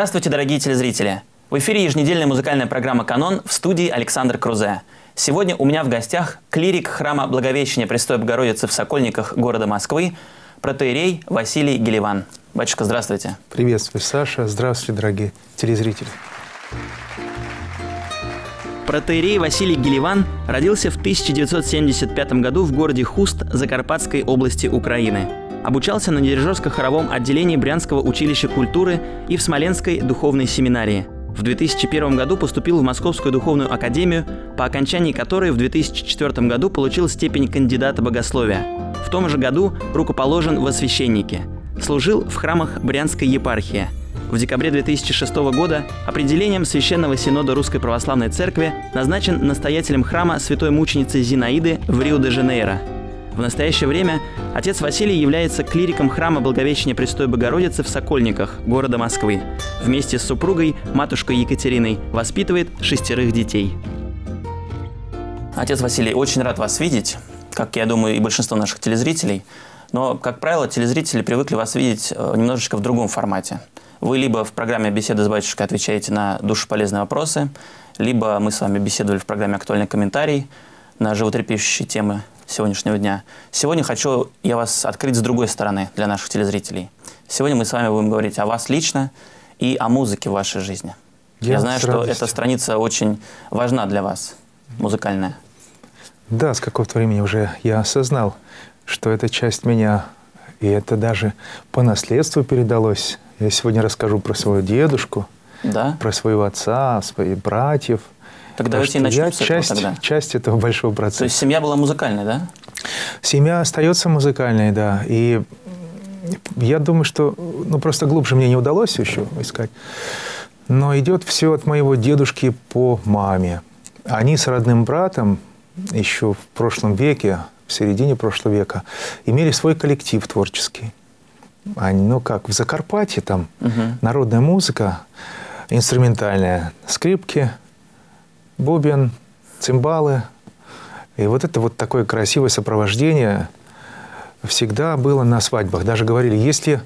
Здравствуйте, дорогие телезрители! В эфире еженедельная музыкальная программа «Канон» в студии Александр Крузе. Сегодня у меня в гостях клирик храма Благовещения Престой Богородицы в Сокольниках города Москвы, протеерей Василий Гелеван. Батюшка, здравствуйте. Приветствую, Саша. Здравствуйте, дорогие телезрители. Протеерей Василий Гелеван родился в 1975 году в городе Хуст Закарпатской области Украины. Обучался на дирижерско-хоровом отделении Брянского училища культуры и в Смоленской духовной семинарии. В 2001 году поступил в Московскую духовную академию, по окончании которой в 2004 году получил степень кандидата богословия. В том же году рукоположен во священнике. Служил в храмах Брянской епархии. В декабре 2006 года определением Священного Синода Русской Православной Церкви назначен настоятелем храма Святой Мученицы Зинаиды в Рио-де-Жанейро – в настоящее время отец Василий является клириком храма Благовещения Престой Богородицы в Сокольниках, города Москвы. Вместе с супругой, матушкой Екатериной, воспитывает шестерых детей. Отец Василий, очень рад вас видеть, как я думаю и большинство наших телезрителей. Но, как правило, телезрители привыкли вас видеть э, немножечко в другом формате. Вы либо в программе «Беседы с батюшкой» отвечаете на душеполезные вопросы, либо мы с вами беседовали в программе «Актуальный комментарий» на животрепещущие темы сегодняшнего дня. Сегодня хочу я вас открыть с другой стороны для наших телезрителей. Сегодня мы с вами будем говорить о вас лично и о музыке в вашей жизни. Я, я знаю, что радостью. эта страница очень важна для вас, музыкальная. Да, с какого-то времени уже я осознал, что это часть меня, и это даже по наследству передалось. Я сегодня расскажу про своего дедушку, да? про своего отца, своих братьев – так давайте и начнем с этого часть, тогда. часть этого большого процесса. То есть семья была музыкальной, да? Семья остается музыкальной, да. И я думаю, что ну, просто глубже мне не удалось еще искать. Но идет все от моего дедушки по маме. Они с родным братом еще в прошлом веке, в середине прошлого века, имели свой коллектив творческий. Они, ну как, в Закарпатье там угу. народная музыка, инструментальная, скрипки, бубен, цимбалы. И вот это вот такое красивое сопровождение всегда было на свадьбах. Даже говорили, если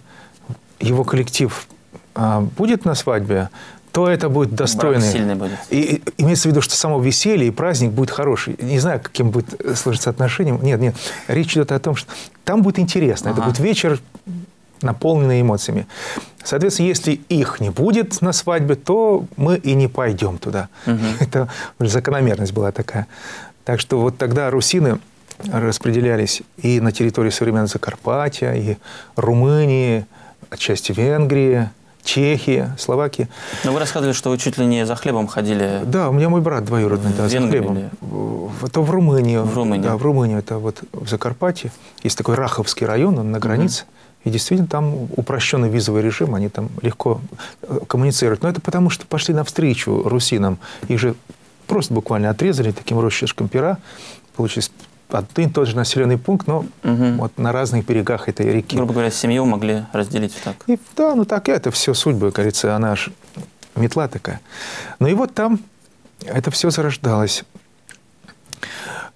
его коллектив а, будет на свадьбе, то это будет достойный. Брак сильный будет. И, и имеется в виду, что само веселье и праздник будет хороший. Не знаю, каким будет сложиться отношением. Нет, нет. Речь идет о том, что там будет интересно. Ага. Это будет вечер наполненные эмоциями. Соответственно, если их не будет на свадьбе, то мы и не пойдем туда. Угу. Это закономерность была такая. Так что вот тогда русины распределялись и на территории современной Закарпатья, и Румынии, отчасти Венгрии, Чехии, Словакии. Но вы рассказывали, что вы чуть ли не за хлебом ходили. Да, у меня мой брат двоюродный, в да, за хлебом. Или... Это в Румынию. В Румынию. Да, в Румынию. Это вот в Закарпатье. Есть такой Раховский район, он на границе. Угу. И действительно, там упрощенный визовый режим, они там легко э, коммуницируют. Но это потому, что пошли навстречу русинам. Их же просто буквально отрезали таким росчерком пера. Получилось один тот же населенный пункт, но угу. вот на разных берегах этой реки. Грубо говоря, семью могли разделить так. И, да, ну так это все судьба, говорится, она аж метла такая. Ну и вот там это все зарождалось.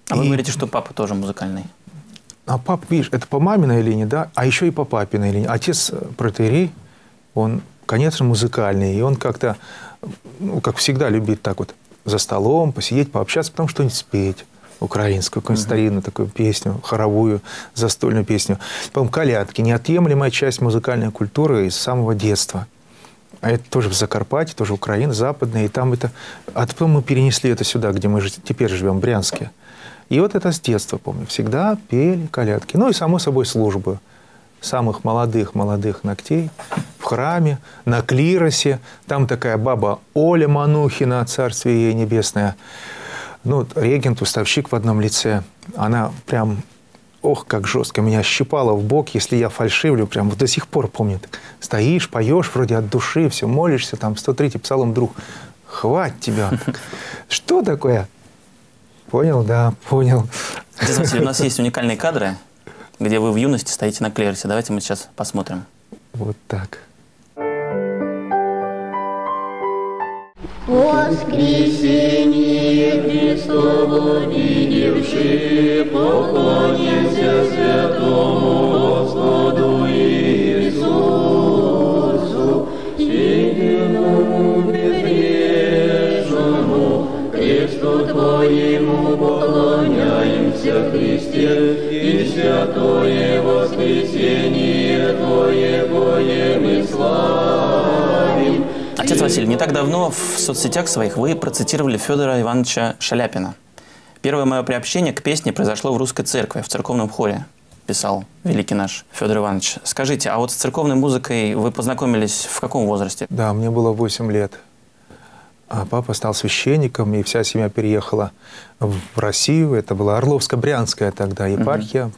А и... вы говорите, что папа тоже музыкальный? А пап, видишь, это по маминой линии, да, а еще и по папиной линии. Отец э, протеерей, он, конечно, музыкальный, и он как-то, ну, как всегда, любит так вот за столом посидеть, пообщаться, потом что-нибудь спеть украинскую, какую-нибудь uh-huh. старинную такую песню, хоровую, застольную песню. По-моему, колядки – неотъемлемая часть музыкальной культуры из самого детства. А это тоже в Закарпатье, тоже Украина, западная, и там это... А потом мы перенесли это сюда, где мы теперь живем, в Брянске. И вот это с детства, помню, всегда пели колядки. Ну и, само собой, службы самых молодых-молодых ногтей в храме, на клиросе. Там такая баба Оля Манухина, царствие ей небесное. Ну, регент, уставщик в одном лице. Она прям, ох, как жестко меня щипала в бок, если я фальшивлю, прям до сих пор помню. Стоишь, поешь вроде от души, все, молишься, там 103-й псалом, друг, хватит тебя. Что такое? Понял, да, понял. Василий, у нас есть уникальные кадры, где вы в юности стоите на клерсе. Давайте мы сейчас посмотрим. Вот так. Воскресение Христово видевши, поклонимся святому Господу Иисусу, святым Василий, не так давно в соцсетях своих вы процитировали Федора Ивановича Шаляпина. Первое мое приобщение к песне произошло в русской церкви, в церковном хоре, писал великий наш Федор Иванович. Скажите, а вот с церковной музыкой вы познакомились в каком возрасте? Да, мне было 8 лет. А папа стал священником, и вся семья переехала в Россию. Это была Орловско-Брянская тогда епархия.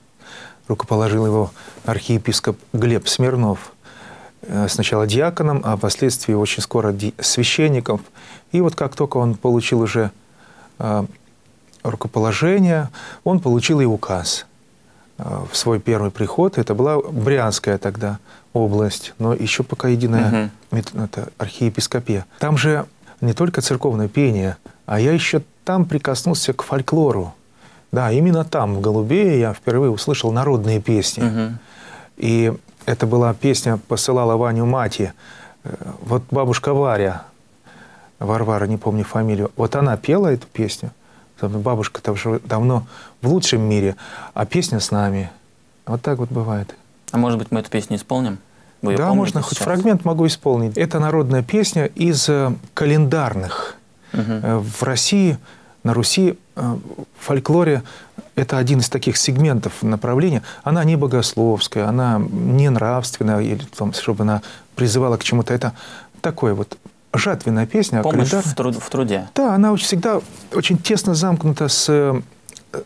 Рукоположил его архиепископ Глеб Смирнов. Э, Сначала диаконом, а впоследствии очень скоро священником. И вот как только он получил уже э, рукоположение, он получил и указ э, в свой первый приход. Это была Брянская тогда область, но еще пока единая мет- это архиепископия. Там же не только церковное пение, а я еще там прикоснулся к фольклору. Да, именно там, в Голубее, я впервые услышал народные песни. Мгм. И это была песня «Посылала Ваню мати». Э, Вот бабушка Варя, Варвара, не помню фамилию, вот она пела эту песню. Там Бабушка-то уже давно в лучшем мире, а песня с нами. Вот так вот бывает. А может быть, мы эту песню исполним? Вы да, можно, хоть сейчас? фрагмент могу исполнить. Это народная песня из э, календарных. Э, В России, на Руси, э, в фольклоре это один из таких сегментов направления. Она не богословская, она не нравственная, или там, чтобы она призывала к чему-то. Это такое вот жатвенная песня. Помощь календарная. в, труд- в труде. Да, она очень, всегда очень тесно замкнута с э,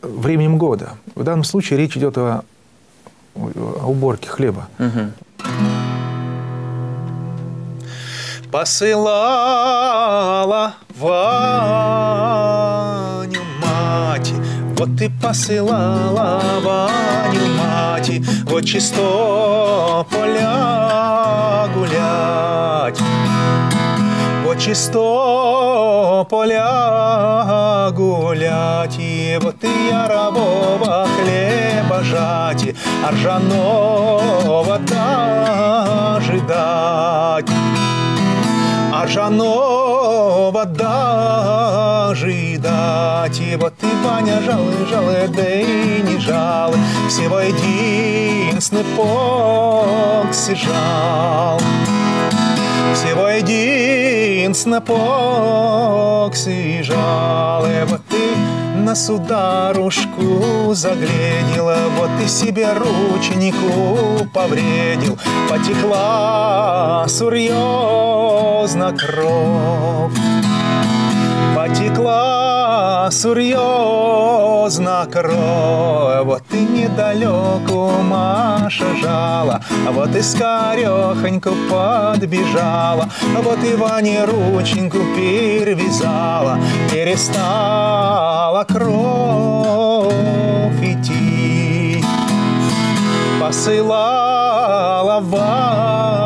временем года. В данном случае речь идет о, о уборке хлеба. Мгм. Посылала Ваню мать, вот ты посылала Ваню мать, вот чисто поля гулять. Вот чисто поля гулять, и вот и я рабова хлеба жать, а ржаного дожидать. А ржаного дожидать, и вот и Ваня жал, и жал, да и не жал, всего единственный покс жал. Всего единственно покси жалы, вот ты на сударушку заглядела, вот ты себе ручнику повредил, потекла серьезно кровь. Серьезно кровь, вот ты недалеку Маша жала, а вот и скорехоньку подбежала, а вот и Ване рученьку перевязала, перестала кровь идти. Посылала Ваню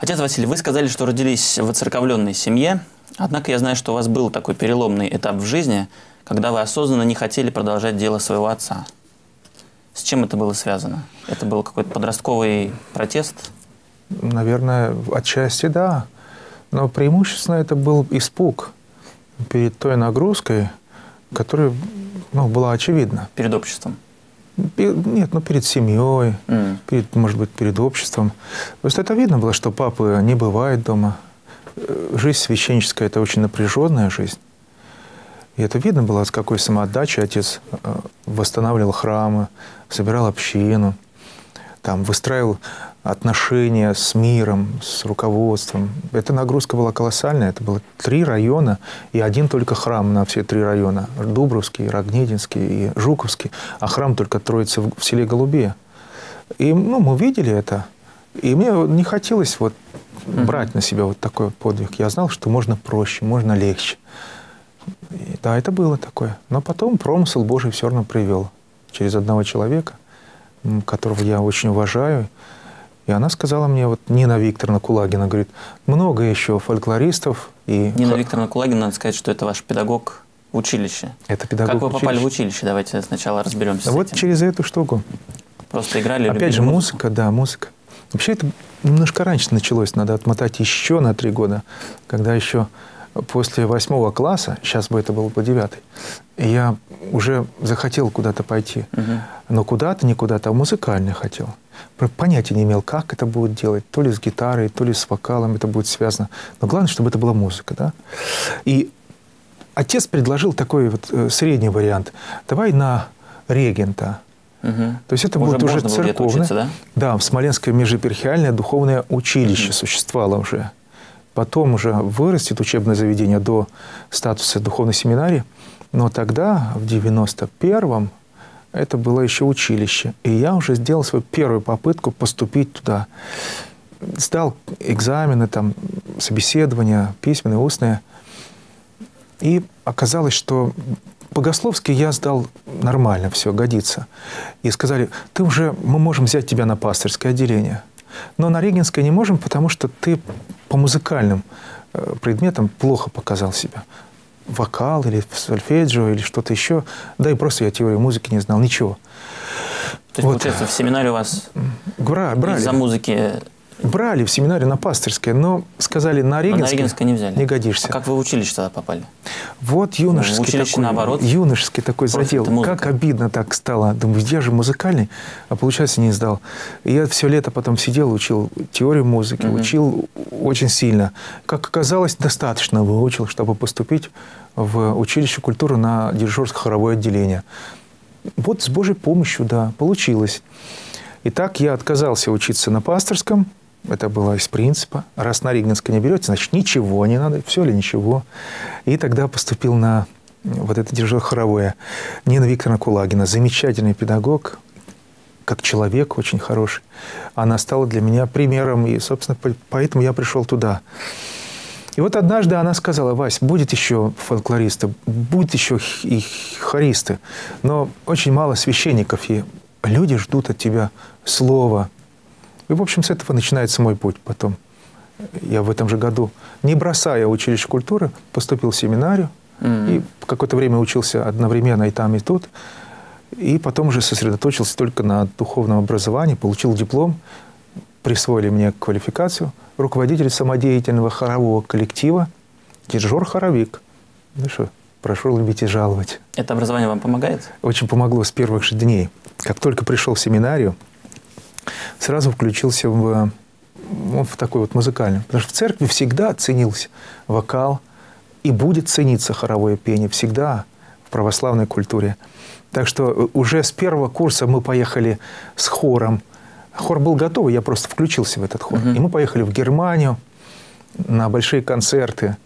Отец Василий, вы сказали, что родились в оцерковленной семье, однако я знаю, что у вас был такой переломный этап в жизни, когда вы осознанно не хотели продолжать дело своего отца. С чем это было связано? Это был какой-то подростковый протест? Наверное, отчасти да. Но преимущественно это был испуг перед той нагрузкой, которая ну, была очевидна. перед обществом? Нет, ну перед семьей, М. перед, может быть, перед обществом. Просто это видно было, что папы не бывает дома. Э, Жизнь священническая – это очень напряженная жизнь. И это видно было, с какой самоотдачей отец э, восстанавливал храмы, собирал общину, там, выстраивал отношения с миром, с руководством. Эта нагрузка была колоссальная. Это было три района и один только храм на все три района. Дубровский, Рогнединский и Жуковский. А храм только Троицы в селе Голубе. И ну, мы видели это. И мне не хотелось вот брать на себя вот такой подвиг. Я знал, что можно проще, можно легче. И да, это было такое. Но потом промысел Божий все равно привел через одного человека, которого я очень уважаю. И она сказала мне, вот Нина Викторовна Кулагина, говорит, много еще фольклористов. И Нина Викторовна Кулагина, надо сказать, что это ваш педагог в училище. Это педагог как вы попали в училища. училище? Давайте сначала разберемся А вот этим. через эту штуку. Просто играли, Опять же, музыку? музыка, да, музыка. Вообще это немножко раньше началось, надо отмотать еще на три года, когда еще после восьмого класса, сейчас бы это было по девятый, я уже захотел куда-то пойти. Угу. Но куда-то, не куда-то, а музыкальный хотел. Понятия не имел, как это будет делать. То ли с гитарой, то ли с вокалом это будет связано. Но главное, чтобы это была музыка. Да? И отец предложил такой вот э, средний вариант. Давай на регента. Угу. То есть это уже будет уже церковное. Учиться, да? да, в Смоленское межепархиальное духовное училище угу. существовало уже. Потом уже вырастет учебное заведение до статуса духовной семинарии. Но тогда, в 91-м, это было еще училище. И я уже сделал свою первую попытку поступить туда. Сдал экзамены, там, собеседования, письменные, устные. И оказалось, что Богословский я сдал нормально, все, годится. И сказали, ты уже, мы можем взять тебя на пастырское отделение. Но на Регинское не можем, потому что ты по музыкальным э, предметам плохо показал себя. Вокал или сольфеджио или что-то еще. Да и просто я теорию музыки не знал, ничего. То есть, вот. получается, в семинаре у вас Бра, брали. из-за музыки Брали в семинаре на пасторское, но сказали на Регинское, на Регинское не взяли. Не годишься. А как вы в училище тогда попали? Вот юношеский в училище такой, наоборот? Юношеский такой задел. Как обидно так стало. Думаю, я же музыкальный, а получается не сдал. И я все лето потом сидел, учил теорию музыки, угу. учил очень сильно. Как оказалось, достаточно выучил, чтобы поступить в училище культуры на дирижерско-хоровое отделение. Вот с Божьей помощью, да, получилось. Итак, я отказался учиться на пасторском – это было из принципа. Раз на Ригненское не берете, значит, ничего не надо, все или ничего. И тогда поступил на вот это дирижер хоровое. Нина Викторовна Кулагина, замечательный педагог, как человек очень хороший. Она стала для меня примером, и, собственно, поэтому я пришел туда. И вот однажды она сказала, Вась, будет еще фольклористы, будет еще и хористы, но очень мало священников, и люди ждут от тебя слова, и, в общем, с этого начинается мой путь потом. Я в этом же году, не бросая училище культуры, поступил в семинарию. Mm-hmm. И какое-то время учился одновременно и там, и тут. И потом уже сосредоточился только на духовном образовании, получил диплом, присвоили мне квалификацию руководитель самодеятельного хорового коллектива, дирижер-хоровик. Ну что, прошу любить и жаловать. Это образование вам помогает? Очень помогло с первых же дней. Как только пришел в семинарию, сразу включился в, ну, в такой вот музыкальный. Потому что в церкви всегда ценился вокал, и будет цениться хоровое пение всегда в православной культуре. Так что уже с первого курса мы поехали с хором. Хор был готовый, я просто включился в этот хор. Угу. И мы поехали в Германию на большие концерты.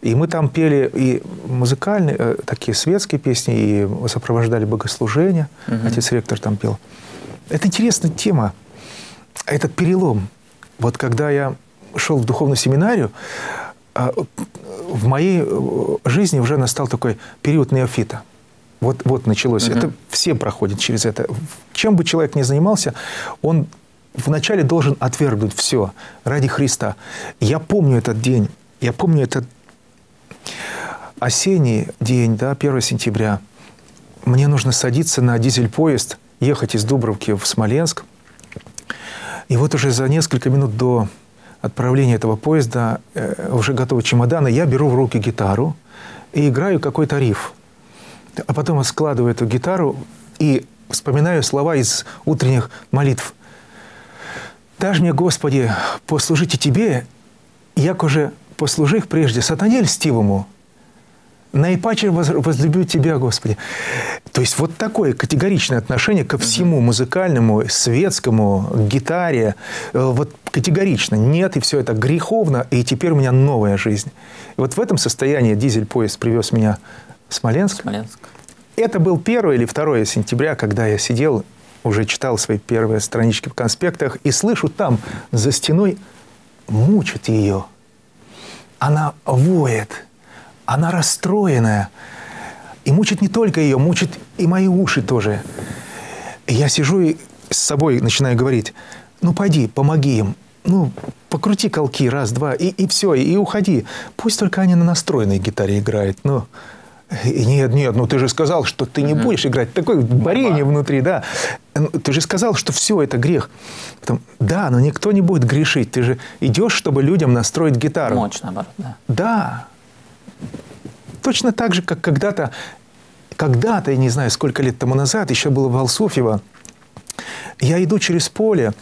И мы там пели и музыкальные, э, такие светские песни, и сопровождали богослужения. Угу. Отец ректор там пел. Это интересная тема этот перелом, вот когда я шел в духовную семинарию, а, в моей э, жизни уже настал такой период неофита. Вот, вот началось. Угу. Это все проходят через это. Чем бы человек ни занимался, он вначале должен отвергнуть все ради Христа. Я помню этот день. Я помню этот осенний день, да, 1 сентября. Мне нужно садиться на дизель-поезд, ехать из Дубровки в Смоленск. И вот уже за несколько минут до отправления этого поезда, э, уже готовы чемоданы, я беру в руки гитару и играю какой-то риф. А потом складываю эту гитару и вспоминаю слова из утренних молитв. «Дашь мне, Господи, послужить и Тебе, як уже послужих прежде сатане льстивому, наипаче возлюблю Тебя, Господи». То есть вот такое категоричное отношение ко всему музыкальному, светскому, гитаре. Э, вот категорично. Нет, и все это греховно, и теперь у меня новая жизнь. И вот в этом состоянии дизель-поезд привез меня в Смоленск. Смоленск. Это был 1 или 2 сентября, когда я сидел, уже читал свои первые странички в конспектах, и слышу там за стеной мучит ее. Она воет, она расстроенная. И мучит не только ее, мучит и мои уши тоже. И я сижу и с собой начинаю говорить, ну пойди, помоги им, ну покрути колки раз, два, и, и все, и, и уходи. Пусть только они на настроенной гитаре играют. Ну, И нет, нет, ну ты же сказал, что ты не будешь играть. Такое борение внутри, да. Ну, Ты же сказал, что все это грех. Потом, да, но никто не будет грешить. Ты же идешь, чтобы людям настроить гитару. Мочь, наоборот, да. Да. Точно так же, как когда-то, когда-то, я не знаю, сколько лет тому назад, еще было в Алсуфьево, я иду через поле,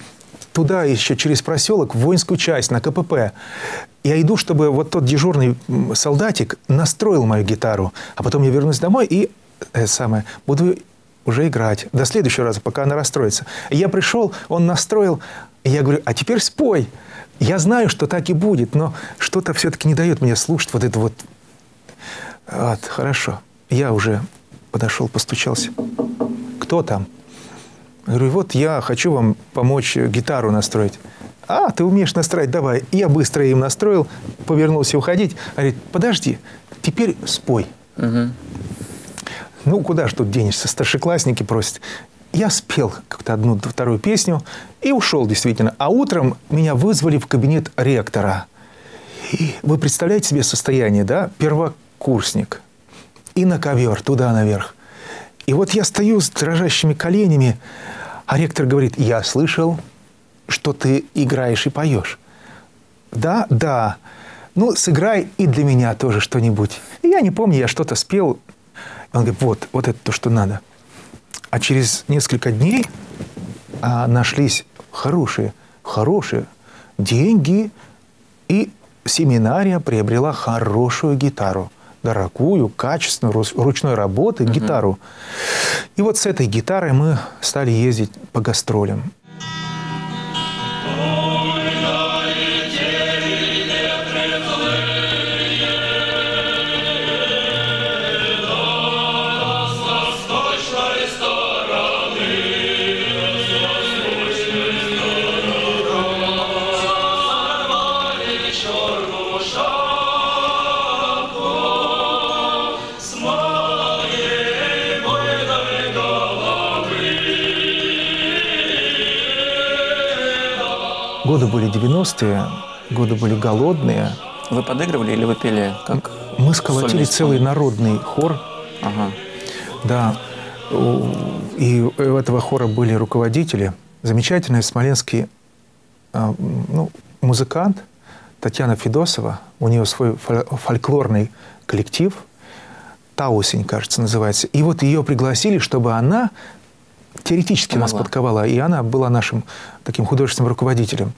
туда еще через проселок, в воинскую часть, на КПП. Я иду, чтобы вот тот дежурный солдатик настроил мою гитару, а потом я вернусь домой и э, самое, буду уже играть до следующего раза, пока она расстроится. Я пришел, он настроил, я говорю, а теперь спой. Я знаю, что так и будет, но что-то все-таки не дает мне слушать вот это вот. Вот, хорошо. Я уже подошел, постучался. Кто там? Говорю, вот я хочу вам помочь гитару настроить. А, ты умеешь настроить, давай. Я быстро им настроил, повернулся уходить. Говорит, подожди, теперь спой. Мгм. Ну, куда ж тут денешься? Старшеклассники просят. Я спел как-то одну, вторую песню и ушел действительно. А утром меня вызвали в кабинет ректора. Вы представляете себе состояние, да? Первокурсник. И на ковер, туда наверх. И вот я стою с дрожащими коленями, а ректор говорит, я слышал, что ты играешь и поешь. Да, да. Ну, сыграй и для меня тоже что-нибудь. И я не помню, я что-то спел. Он говорит, вот, вот это то, что надо. А через несколько дней а, нашлись хорошие, хорошие деньги, и семинария приобрела хорошую гитару. Дорогую, качественную, ручной работы гитару. И вот с этой гитарой мы стали ездить по гастролям. Годы были 90-е, годы были голодные. Вы подыгрывали или вы пели как Мы сколотили целый народный хор. Ага. Да. И у этого хора были руководители. Замечательный смоленский м, ну, музыкант Татьяна Федосова. У нее свой фоль- фольклорный коллектив. «Таусень», кажется, называется. И вот ее пригласили, чтобы она теоретически нас подковала. И она была нашим таким художественным руководителем.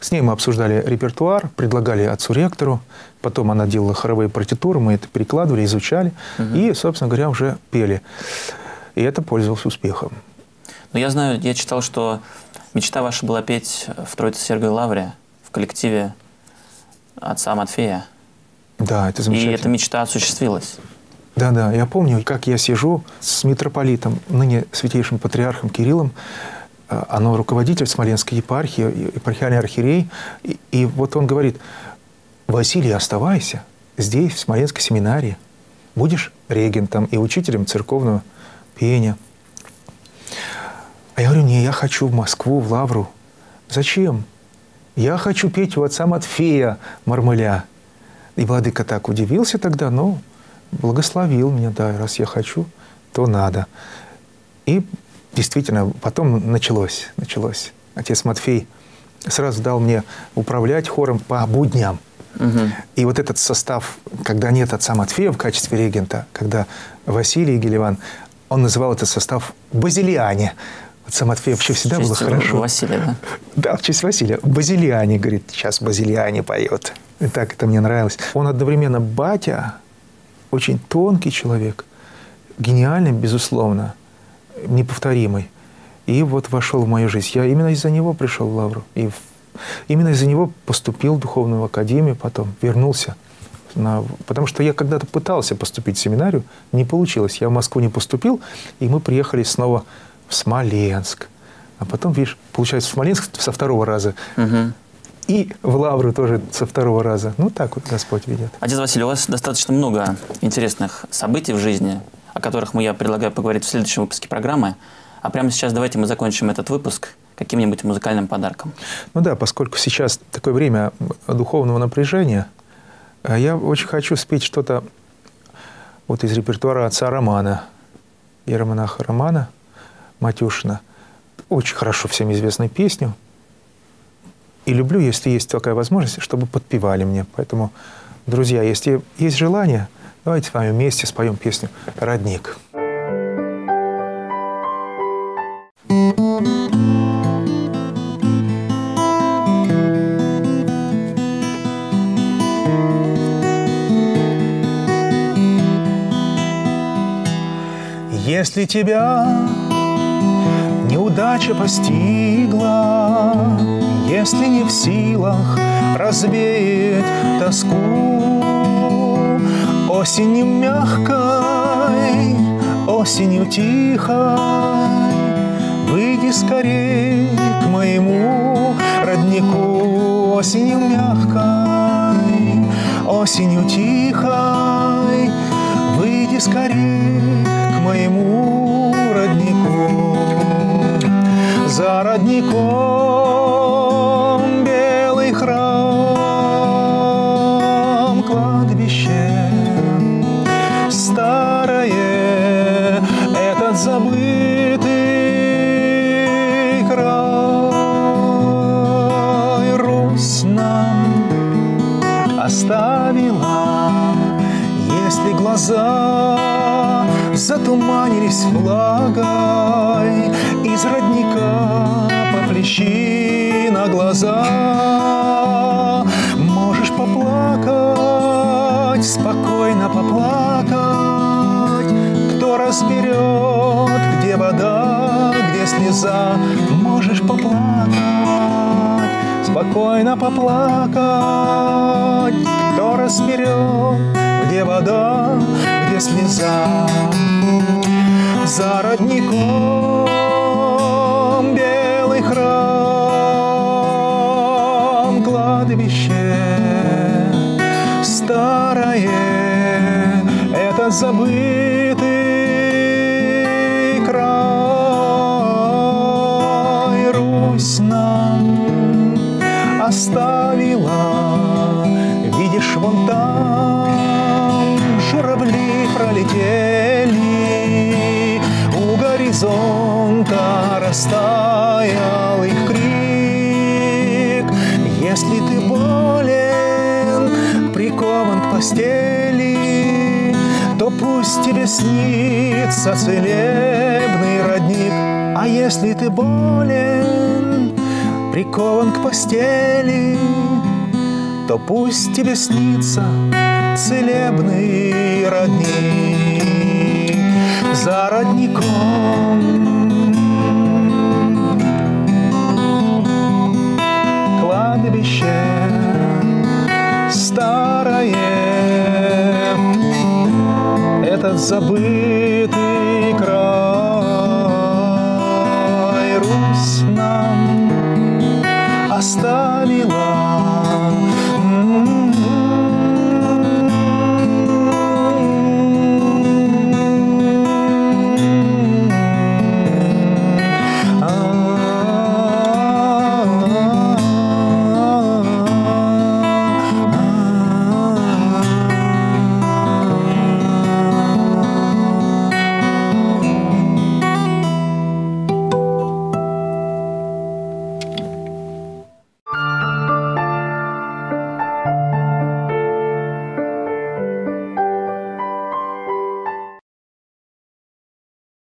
С ней мы обсуждали репертуар, предлагали отцу-ректору. Потом она делала хоровые партитуры, мы это перекладывали, изучали. И, собственно говоря, уже пели. И это пользовалось успехом. Но я знаю, я читал, что мечта ваша была петь в Троице Сергиевой Лавре в коллективе отца Матфея. Да, это И замечательно. эта мечта осуществилась. Да, да, я помню, как я сижу с митрополитом, ныне святейшим патриархом Кириллом, э, оно руководитель Смоленской епархии, епархиальный архиерей, и, и вот он говорит, Василий, оставайся здесь, в Смоленской семинарии, будешь регентом и учителем церковного пения. А я говорю, не, я хочу в Москву, в Лавру. Зачем? Я хочу петь у отца Матфея Мармыля. И владыка так удивился тогда, но благословил меня, да, раз я хочу, то надо. И действительно, потом началось, началось. Отец Матфей сразу дал мне управлять хором по будням. Мгм. И вот этот состав, когда нет отца Матфея в качестве регента, когда Василий Гелеван, он называл этот состав «базилиане». Отца Матфея вообще всегда В было честь хорошо. Василия, да? Да, в честь Василия. Базилиане, говорит, сейчас Базилиане поет. И так это мне нравилось. Он одновременно батя, очень тонкий человек, гениальный, безусловно, неповторимый. И вот вошел в мою жизнь. Я именно из-за него пришел в Лавру. И именно из-за него поступил в духовную академию, потом вернулся. на- потому что я когда-то пытался поступить в семинарию, не получилось. Я в Москву не поступил, и мы приехали снова в Смоленск. А потом, видишь, получается, в Смоленск со второго раза. Мгм. И в Лавру тоже со второго раза. Ну, так вот Господь ведет. Отец Василий, у вас достаточно много интересных событий в жизни, о которых мы, я предлагаю поговорить в следующем выпуске программы. А прямо сейчас давайте мы закончим этот выпуск каким-нибудь музыкальным подарком. Ну да, поскольку сейчас такое время духовного напряжения, э, я очень хочу спеть что-то вот из репертуара отца Романа, иеромонаха Романа Матюшина. Очень хорошо всем известную песню. И люблю, если есть такая возможность, чтобы подпевали мне. Поэтому, друзья, если есть желание, давайте с вами вместе споем песню «Родник». Если тебя неудача постигла, Если не в силах развеять тоску, Осенью мягкой, осенью тихой, Выйди скорей к моему роднику, Осенью мягкой, осенью тихой, Выйди скорей к моему роднику. За родником разберет, где вода, где слеза. Можешь поплакать, спокойно поплакать. Кто разберет, где вода, где слеза? За родником белый храм, кладбище старое, это забытый горизонта растаял их крик. Если ты болен, прикован к постели, то пусть тебе снится целебный родник. А если ты болен, прикован к постели, то пусть тебе снится целебный родник за родником. Кладбище старое, этот забытый